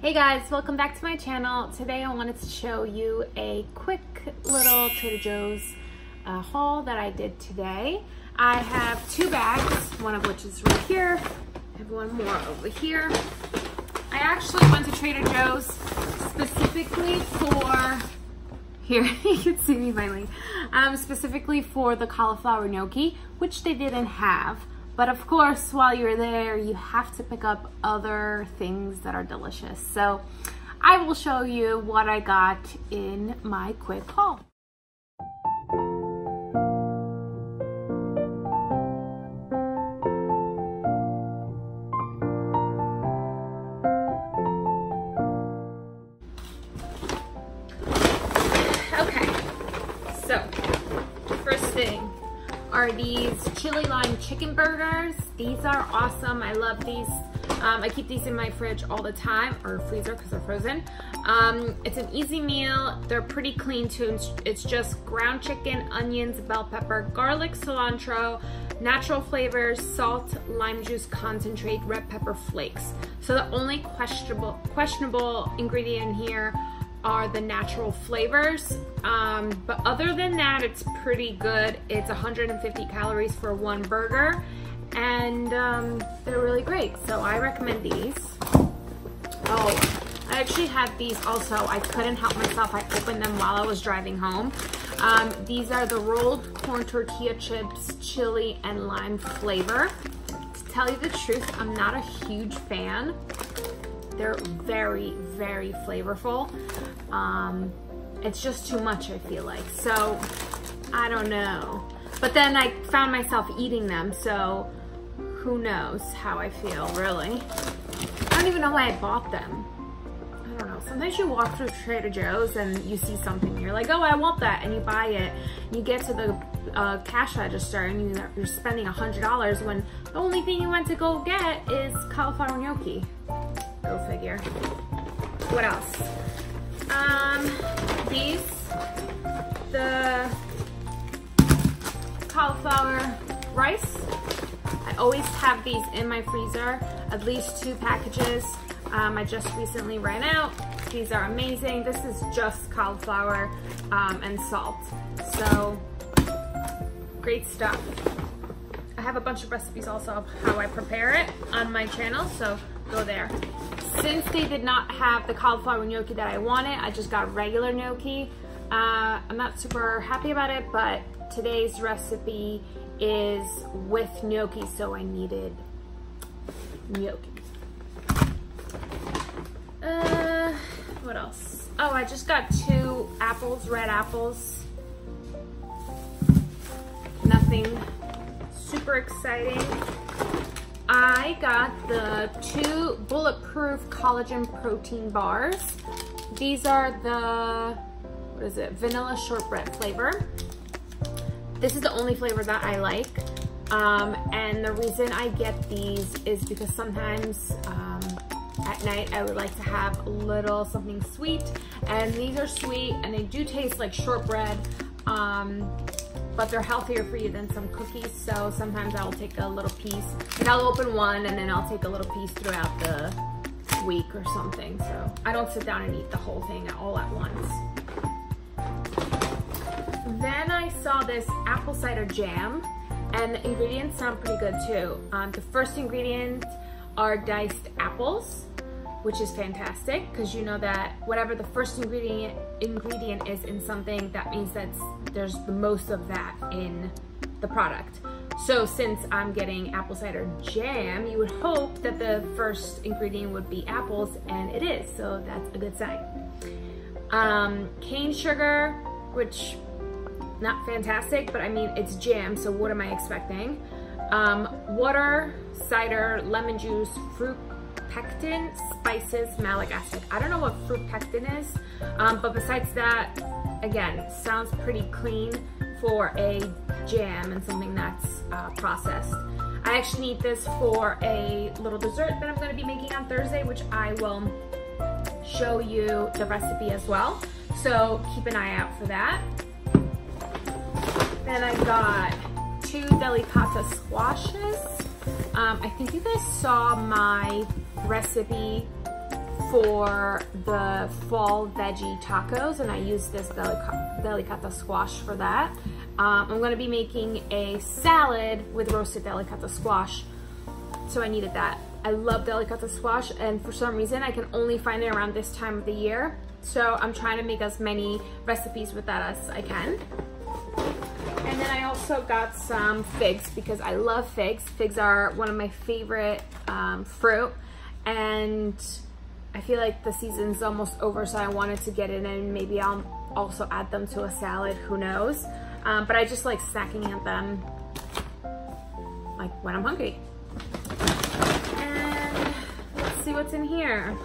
Hey guys, welcome back to my channel. Today I wanted to show you a quick little Trader Joe's uh, haul that I did today. I have two bags, one of which is right here. I have one more over here. I actually went to Trader Joe's specifically for, here, you can see me finally, um, specifically for the cauliflower gnocchi, which they didn't have. But of course, while you're there, you have to pick up other things that are delicious. So I will show you what I got in my quick haul. Are these chili lime chicken burgers. These are awesome. I love these. Um, I keep these in my fridge all the time, or freezer because they're frozen. Um, it's an easy meal. They're pretty clean too. It's just ground chicken, onions, bell pepper, garlic, cilantro, natural flavors, salt, lime juice concentrate, red pepper flakes. So the only questionable questionable ingredient here are the natural flavors. Um, but other than that, it's pretty good. It's 150 calories for one burger and um, they're really great. So I recommend these. Oh, I actually had these also. I couldn't help myself. I opened them while I was driving home. Um, these are the rolled corn tortilla chips, chili and lime flavor. To tell you the truth, I'm not a huge fan they're very, very flavorful. Um, it's just too much, I feel like. So, I don't know. But then I found myself eating them, so who knows how I feel, really. I don't even know why I bought them. I don't know. Sometimes you walk through Trader Joe's and you see something, you're like, oh, I want that, and you buy it. You get to the uh, cash register and you, you're spending a $100 when the only thing you went to go get is cauliflower gnocchi. Go figure. What else? Um, these, the cauliflower rice. I always have these in my freezer, at least two packages. Um, I just recently ran out. These are amazing. This is just cauliflower um, and salt. So, great stuff. I have a bunch of recipes also of how I prepare it on my channel, so go there. Since they did not have the cauliflower gnocchi that I wanted, I just got regular gnocchi. Uh, I'm not super happy about it, but today's recipe is with gnocchi, so I needed gnocchi. Uh, what else? Oh, I just got two apples, red apples. Nothing super exciting. I got the two Bulletproof Collagen Protein Bars. These are the, what is it, vanilla shortbread flavor. This is the only flavor that I like. Um, and the reason I get these is because sometimes um, at night I would like to have a little something sweet. And these are sweet and they do taste like shortbread. Um, but they're healthier for you than some cookies. So sometimes I'll take a little piece and I'll open one and then I'll take a little piece throughout the week or something. So I don't sit down and eat the whole thing all at once. Then I saw this apple cider jam and the ingredients sound pretty good too. Um, the first ingredient are diced apples which is fantastic because you know that whatever the first ingredient ingredient is in something, that means that there's the most of that in the product. So since I'm getting apple cider jam, you would hope that the first ingredient would be apples, and it is, so that's a good sign. Um, cane sugar, which not fantastic, but I mean, it's jam, so what am I expecting? Um, water, cider, lemon juice, fruit pectin, spices, malic acid. I don't know what fruit pectin is, um, but besides that, again, sounds pretty clean for a jam and something that's uh, processed. I actually need this for a little dessert that I'm gonna be making on Thursday, which I will show you the recipe as well. So keep an eye out for that. Then I got two delicata squashes. Um, I think you guys saw my recipe for the fall veggie tacos and I used this delicata squash for that. Um, I'm gonna be making a salad with roasted delicata squash, so I needed that. I love delicata squash and for some reason I can only find it around this time of the year. So I'm trying to make as many recipes with that as I can. And then I also got some figs because I love figs. Figs are one of my favorite um, fruit and I feel like the season's almost over so I wanted to get it in. Maybe I'll also add them to a salad, who knows. Um, but I just like snacking at them like when I'm hungry. And let's see what's in here.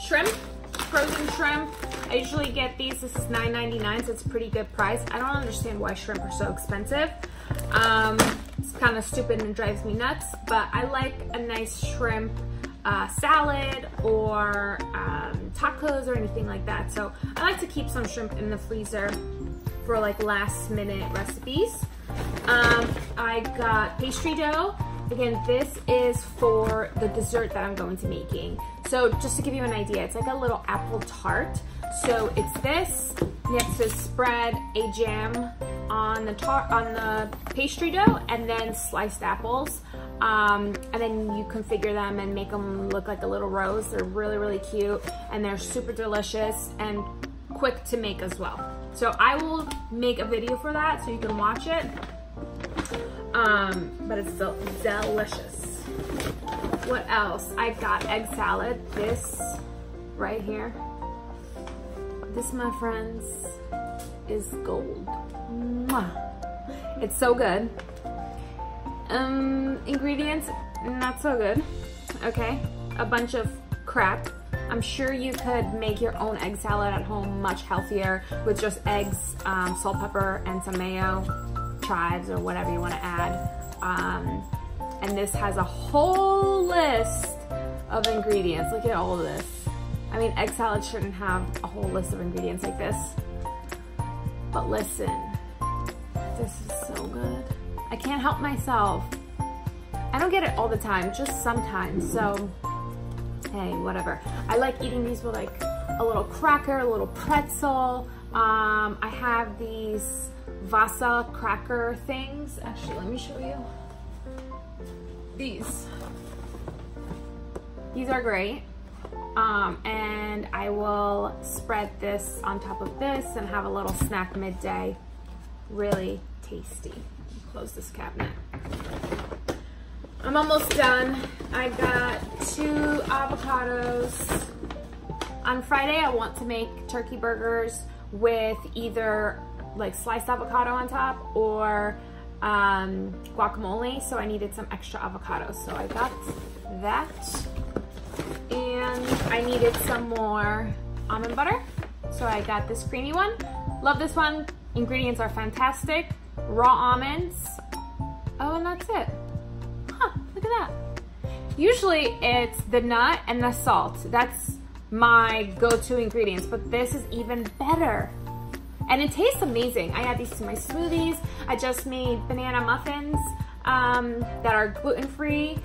Shrimp, frozen shrimp. I usually get these, this is $9.99, so it's a pretty good price. I don't understand why shrimp are so expensive. Um, it's kind of stupid and drives me nuts, but I like a nice shrimp uh, salad or um, tacos or anything like that. So I like to keep some shrimp in the freezer for like last minute recipes. Um, I got pastry dough. Again, this is for the dessert that I'm going to be making. So just to give you an idea, it's like a little apple tart. So it's this, you have to spread a jam on the tart on the pastry dough and then sliced apples. Um, and then you configure them and make them look like a little rose. They're really, really cute and they're super delicious and quick to make as well. So I will make a video for that so you can watch it. Um, but it's del delicious. What else? I got egg salad. This right here. This, my friends, is gold. Mwah. It's so good. Um, ingredients, not so good. Okay, a bunch of crap. I'm sure you could make your own egg salad at home much healthier with just eggs, um, salt, pepper, and some mayo, chives, or whatever you want to add. Um, and this has a whole list of ingredients. Look at all of this. I mean, egg salad shouldn't have a whole list of ingredients like this. But listen, this is so good. I can't help myself. I don't get it all the time, just sometimes. So hey, whatever. I like eating these with like a little cracker, a little pretzel. Um, I have these Wasa cracker things. Actually, let me show you. These. These are great. Um, and I will spread this on top of this and have a little snack midday. Really tasty. Close this cabinet. I'm almost done. I got two avocados. On Friday, I want to make turkey burgers with either like sliced avocado on top or um, guacamole. So I needed some extra avocados. So I got that. And I needed some more almond butter. So I got this creamy one. Love this one. Ingredients are fantastic. Raw almonds. Oh, and that's it. Huh, Look at that. Usually it's the nut and the salt. That's my go-to ingredients, but this is even better. And it tastes amazing. I add these to my smoothies. I just made banana muffins um, that are gluten-free,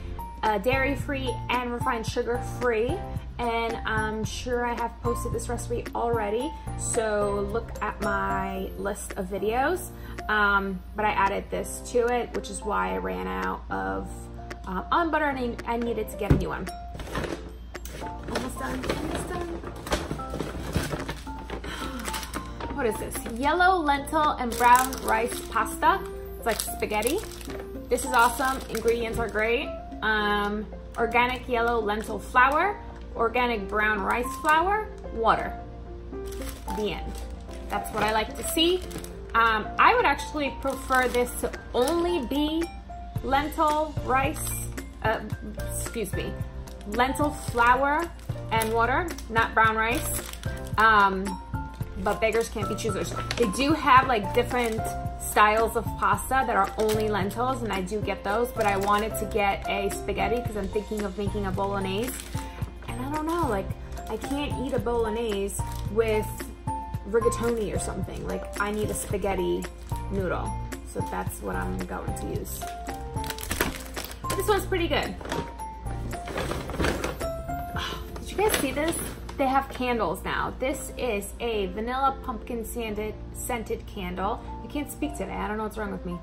uh, dairy-free, and refined sugar-free. And I'm sure I have posted this recipe already, so look at my list of videos. Um, but I added this to it, which is why I ran out of um, butter and I needed to get a new one. Almost done, almost done. What is this? Yellow lentil and brown rice pasta. It's like spaghetti. This is awesome. Ingredients are great. Um, organic yellow lentil flour, organic brown rice flour, water. The end. That's what I like to see. Um, I would actually prefer this to only be lentil rice, uh, excuse me, lentil flour and water, not brown rice. Um, but beggars can't be choosers. They do have like different styles of pasta that are only lentils and I do get those, but I wanted to get a spaghetti because I'm thinking of making a bolognese. And I don't know, like I can't eat a bolognese with rigatoni or something. Like I need a spaghetti noodle. So that's what I'm going to use. This one's pretty good. Oh, did you guys see this? They have candles now. This is a vanilla pumpkin scented, scented candle. I can't speak today. I don't know what's wrong with me.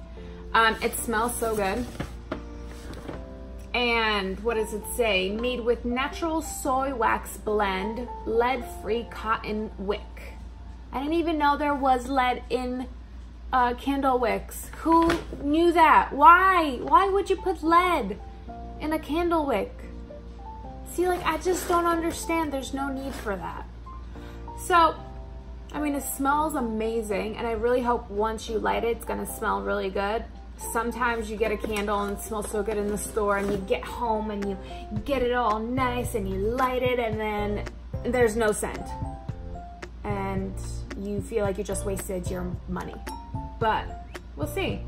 Um, it smells so good. And what does it say? Made with natural soy wax blend, lead-free cotton wick. I didn't even know there was lead in uh, candle wicks. Who knew that? Why? Why would you put lead in a candle wick? See, like, I just don't understand. There's no need for that. So, I mean, it smells amazing, and I really hope once you light it, it's gonna smell really good. Sometimes you get a candle and it smells so good in the store, and you get home and you get it all nice and you light it, and then there's no scent. And you feel like you just wasted your money. But we'll see.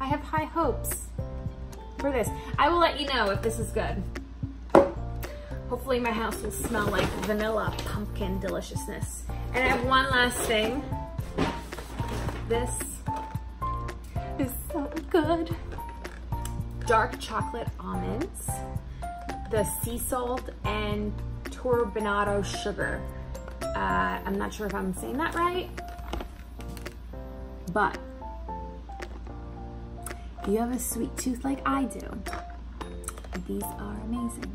I have high hopes for this. I will let you know if this is good. Hopefully my house will smell like vanilla pumpkin deliciousness. And I have one last thing. This is so good. Dark chocolate almonds, the sea salt, and turbinado sugar. Uh, I'm not sure if I'm saying that right, but if you have a sweet tooth like I do, these are amazing.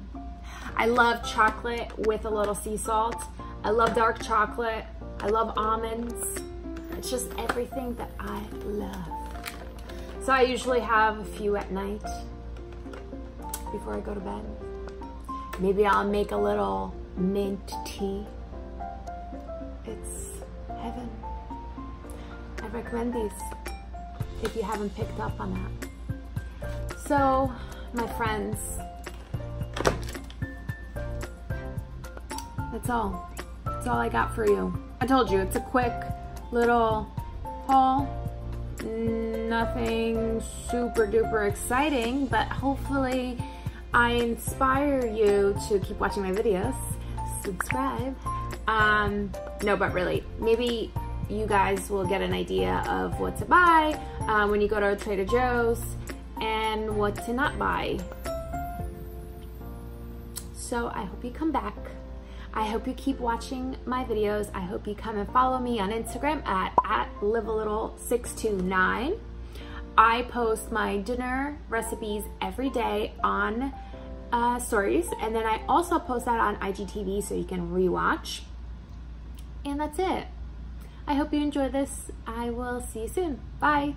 I love chocolate with a little sea salt. I love dark chocolate. I love almonds. It's just everything that I love. So I usually have a few at night before I go to bed. Maybe I'll make a little mint tea. It's heaven. I recommend these if you haven't picked up on that. So, my friends, That's all. That's all I got for you. I told you, it's a quick little haul. Nothing super duper exciting, but hopefully I inspire you to keep watching my videos. Subscribe. Um, no, but really, maybe you guys will get an idea of what to buy um, when you go to Trader Joe's and what to not buy. So I hope you come back. I hope you keep watching my videos. I hope you come and follow me on Instagram at, at livealittle629. I post my dinner recipes every day on uh, stories and then I also post that on IGTV so you can rewatch. And that's it. I hope you enjoy this. I will see you soon. Bye.